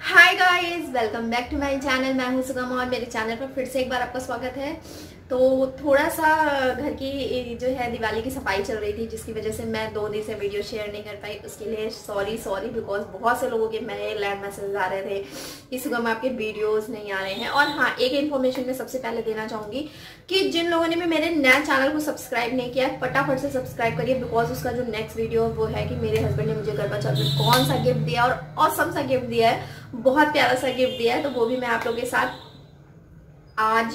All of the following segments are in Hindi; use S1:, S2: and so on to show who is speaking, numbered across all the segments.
S1: Hi guys welcome back to my channel मैं हूँ सुगम और मेरे चैनल पर फिर से एक बार आपका स्वागत है। तो थोड़ा सा घर की जो है, दिवाली की सफ़ाई चल रही थी, जिसकी वजह से मैं दो दिन से वीडियो शेयर नहीं कर पाई। उसके लिए सॉरी सॉरी बिकॉज़ बहुत से लोगों के मेरे लैंड मैसेज आ रहे थे। कि सुगम आपके वीडियोस नहीं आ रहे हैं। और हाँ एक इन्फॉर्मेशन मैं सबसे पहले देना चाहूँगी कि जिन लोगों ने भी मेरे नए चैनल को सब्सक्राइब नहीं किया, फटाफट से सब्सक्राइब करिए बिकॉज़ उसका जो नेक्स्ट वीडियो वो है कि मेरे हस्बैंड ने मुझे गरबा चौथ में कौन सा गिफ्ट दिया और औसम सा गिफ्ट दिया है। बहुत प्यारा सा गिफ्ट दिया है तो वो भी मैं आप लोगों के साथ आज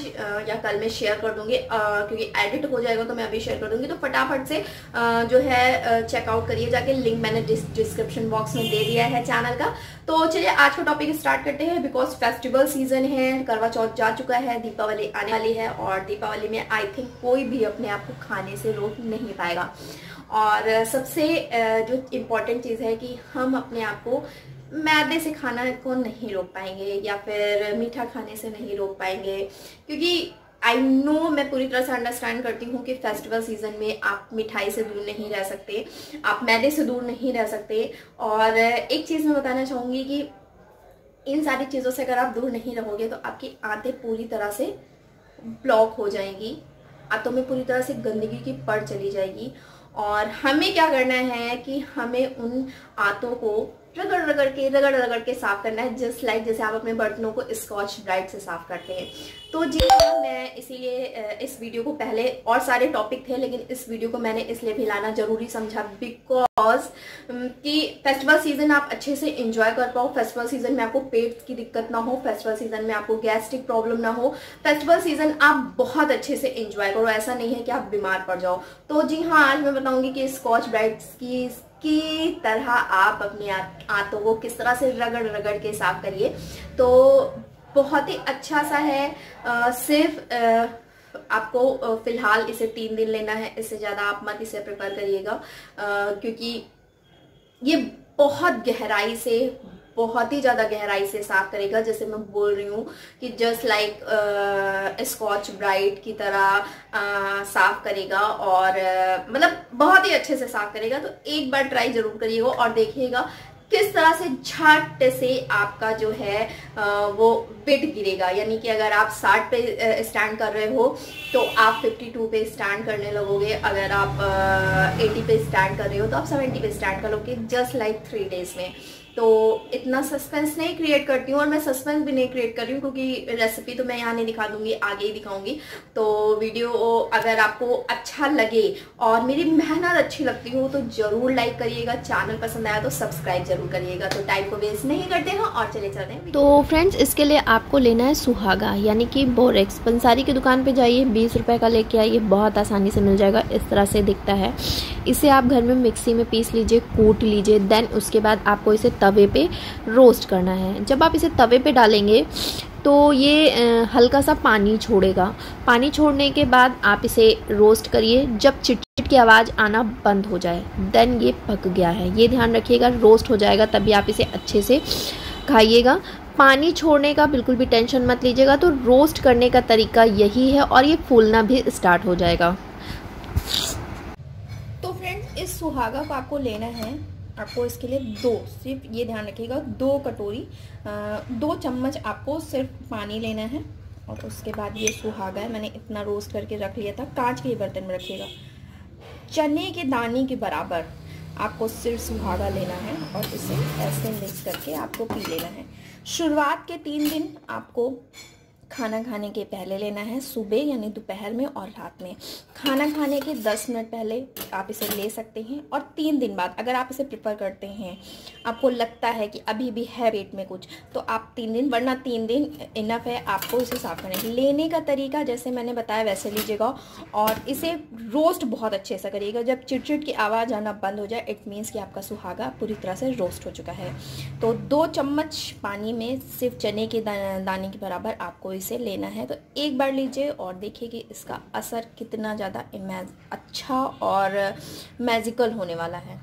S1: या कल मैं शेयर कर दूँगी क्योंकि एडिट हो जाएगा तो मैं अभी शेयर कर दूँगी। तो फटाफट से जो है चेकआउट करिए जाके। लिंक मैंने डिस्क्रिप्शन बॉक्स में दे दिया है चैनल का। तो चलिए, आज का टॉपिक स्टार्ट करते हैं। बिकॉज़ फेस्टिवल सीज़न है, करवा चौथ जा चुका है, दीपावली आने वाली है और दीपावली में आई थिंक कोई भी अपने आप को खाने से रोक नहीं पाएगा। और सबसे जो इम्पोर्टेंट चीज़ है कि हम अपने आप को मैदे से खाना को नहीं रोक पाएँगे या फिर मीठा खाने से नहीं रोक पाएँगे। क्योंकि आई नो मैं पूरी तरह से अंडरस्टैंड करती हूँ कि फेस्टिवल सीज़न में आप मिठाई से दूर नहीं रह सकते, आप मैदे से दूर नहीं रह सकते। और एक चीज़ मैं बताना चाहूँगी कि इन सारी चीज़ों से अगर आप दूर नहीं रहोगे तो आपकी आंतें पूरी तरह से ब्लॉक हो जाएँगी। आंतों में पूरी तरह से गंदगी की पड़ चली जाएगी। और हमें क्या करना है कि हमें उन आंतों को रगड़ रगड़ के रगड़ रगड़ के साफ़ करना है जस्ट लाइक जैसे आप अपने बर्तनों को स्कॉच ब्राइट से साफ़ करते हैं। तो जी हाँ मैं इसीलिए इस वीडियो को पहले और सारे टॉपिक थे, लेकिन इस वीडियो को मैंने इसलिए भी लाना ज़रूरी समझा बिकॉज़ कि फेस्टिवल सीज़न आप अच्छे से इंजॉय कर पाओ। फेस्टिवल सीज़न में आपको पेट की दिक्कत ना हो फेस्टिवल सीज़न में आपको गैस्ट्रिक प्रॉब्लम ना हो। फेस्टिवल सीज़न आप बहुत अच्छे से इंजॉय करो, ऐसा नहीं है कि आप बीमार पड़ जाओ। तो जी हाँ आज मैं बताऊँगी कि स्कॉच ब्राइट्स की की तरह आप अपने आंतों को किस तरह से रगड़ रगड़ के साफ़ करिए। तो बहुत ही अच्छा सा है। आ, सिर्फ़ आ, आपको फ़िलहाल इसे तीन दिन लेना है इससे ज़्यादा आप मत इसे प्रिपेयर करिएगा। क्योंकि ये बहुत गहराई से बहुत ही ज़्यादा गहराई से साफ़ करेगा। जैसे मैं बोल रही हूँ कि जस्ट लाइक स्कॉच ब्राइट की तरह साफ़ करेगा और मतलब बहुत ही अच्छे से साफ़ करेगा। तो एक बार ट्राई ज़रूर करिएगा और देखिएगा किस तरह से झट से आपका जो है वो वेट गिरेगा। यानी कि अगर आप 60 पे स्टैंड कर रहे हो तो आप 52 पे स्टैंड करने लगोगे। अगर आप 80 पे स्टैंड कर रहे हो तो आप 70 पे स्टैंड कर लोगे जस्ट लाइक थ्री डेज़ में। तो इतना सस्पेंस नहीं क्रिएट करती हूँ और मैं सस्पेंस भी नहीं क्रिएट कर रही हूँ क्योंकि रेसिपी तो मैं यहाँ नहीं दिखा दूँगी आगे ही दिखाऊँगी। तो वीडियो अगर आपको अच्छा लगे और मेरी मेहनत अच्छी लगती हो तो ज़रूर लाइक करिएगा चैनल पसंद आया तो सब्सक्राइब ज़रूर करिएगा। तो टाइम को वेस्ट नहीं करते हैं और चले चलते हैं
S2: तो फ्रेंड्स इसके लिए आपको लेना है सुहागा यानी कि बोरेक्स। पंसारी की दुकान पर जाइए बीस रुपये का लेके आइए बहुत आसानी से मिल जाएगा इस तरह से दिखता है। इसे आप घर में मिक्सी में पीस लीजिए कूट लीजिए देन उसके बाद आपको इसे तवे पे रोस्ट करना है। जब आप इसे तवे पे डालेंगे तो ये हल्का सा पानी छोड़ेगा। पानी छोड़ने के बाद आप इसे रोस्ट करिए। जब चिटचिट की आवाज़ आना बंद हो जाए देन ये पक गया है। ये ध्यान रखिएगा रोस्ट हो जाएगा, तभी आप इसे अच्छे से खाइएगा। पानी छोड़ने का बिल्कुल भी टेंशन मत लीजिएगा तो रोस्ट करने का तरीका यही है और ये फूलना भी स्टार्ट हो जाएगा।
S1: तो फ्रेंड्स इस सुहागा को आपको लेना है। आपको इसके लिए दो, सिर्फ़ ये ध्यान रखिएगा, दो कटोरी दो चम्मच आपको सिर्फ़ पानी लेना है और उसके बाद ये सुहागा है, मैंने इतना रोस्ट करके रख लिया था, कांच के बर्तन में रखिएगा। चने के दाने के बराबर आपको सिर्फ़ सुहागा लेना है और इसे ऐसे मिक्स करके आपको पी लेना है। शुरुआत के तीन दिन आपको खाना खाने के पहले लेना है, सुबह यानी दोपहर में और रात में। खाना खाने के 10 मिनट पहले आप इसे ले सकते हैं और तीन दिन बाद अगर आप इसे प्रिफर करते हैं, आपको लगता है कि अभी भी है पेट में कुछ तो आप तीन दिन, वरना तीन दिन इनफ है आपको इसे साफ़ करने लेने का तरीका, जैसे मैंने बताया, वैसे लीजिएगा और इसे रोस्ट बहुत अच्छे से करिएगा। जब चिटचिट की आवाज़ आना बंद हो जाए इट मीन्स कि आपका सुहागा पूरी तरह से रोस्ट हो चुका है। तो दो चम्मच पानी में सिर्फ़ चने के दाने के बराबर आपको इसे लेना है। तो एक बार लीजिए और देखिए कि इसका असर कितना ज़्यादा अच्छा और मैजिकल होने वाला है।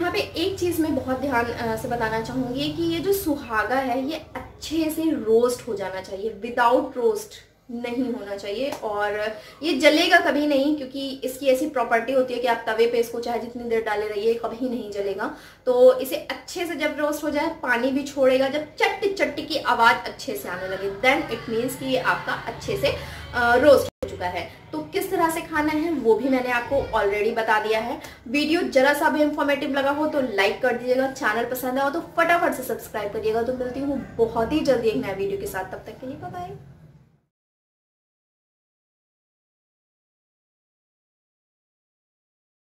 S1: यहाँ पे एक चीज़ मैं बहुत ध्यान से बताना चाहूँगी कि ये जो सुहागा है, ये अच्छे से रोस्ट हो जाना चाहिए विदाउट रोस्ट नहीं होना चाहिए और ये जलेगा कभी नहीं क्योंकि इसकी ऐसी प्रॉपर्टी होती है कि आप तवे पे इसको चाहे जितनी देर डाले रहिए, कभी नहीं जलेगा। तो इसे अच्छे से जब रोस्ट हो जाए, पानी भी छोड़ेगा, जब चट्टी चट्टी की आवाज़ अच्छे से आने लगे देन इट मीन्स कि ये आपका अच्छे से रोस्ट हो चुका है। तो किस तरह से खाना है, वो भी मैंने आपको ऑलरेडी बता दिया है। वीडियो जरा सा भी इंफॉर्मेटिव लगा हो तो लाइक कर दीजिएगा चैनल पसंद हो तो फटाफट से सब्सक्राइब करिएगा। तो मिलती हूँ बहुत ही जल्दी एक नया वीडियो के साथ। तब तक के लिए बाय